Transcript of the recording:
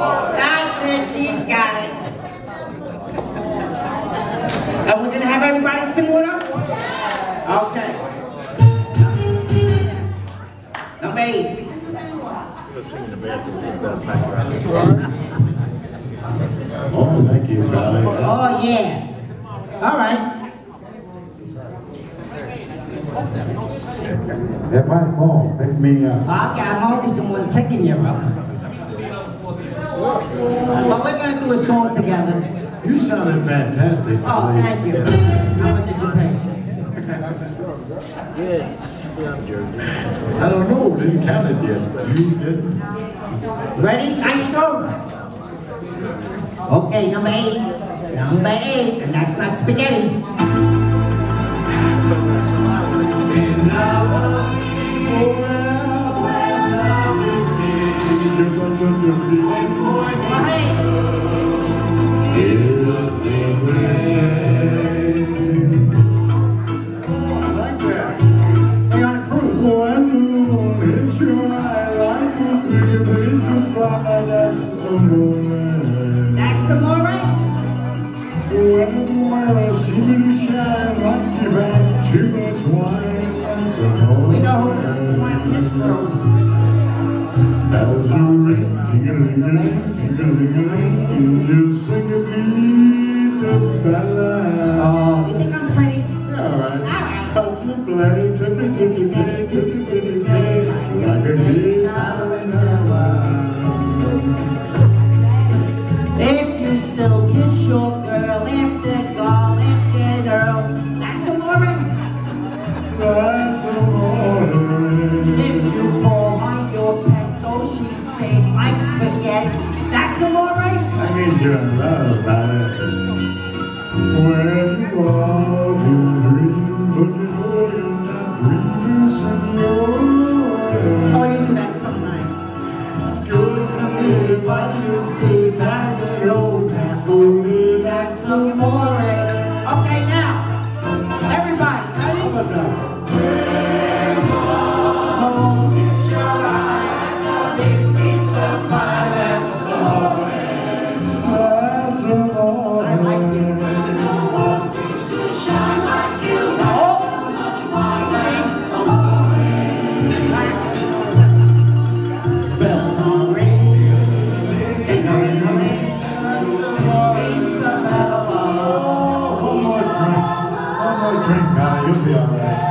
That's it, she's got it. And we're gonna have everybody sing with us? Okay. Number eight. Oh, thank you, darling. Oh, yeah. All right. If I fall, pick me up. Okay, I'm always the one picking you up. But we're gonna do a song together. You sounded fantastic. Oh, darling. thank you. How much did you pay? I don't know, didn't count it yet. You didn't? Ready? Maestro? Okay, number eight. Number eight, and that's not spaghetti. Like that. That's some more right? We know who wants to win this crew. Bells are ring, ting-a-ling-a-ling, ting-a-ling-a-ling, you sing a beat Tippy, tippy, tippy, like a a If you still kiss your girl after call after girl, that's more right? That's amore. If you call her your pet, though she say like spaghetti, that's more right? That means you're in love, it. When you are, you me I should See that little man, booty, that's some more right? Okay, now, everybody, ready? You'll be all right.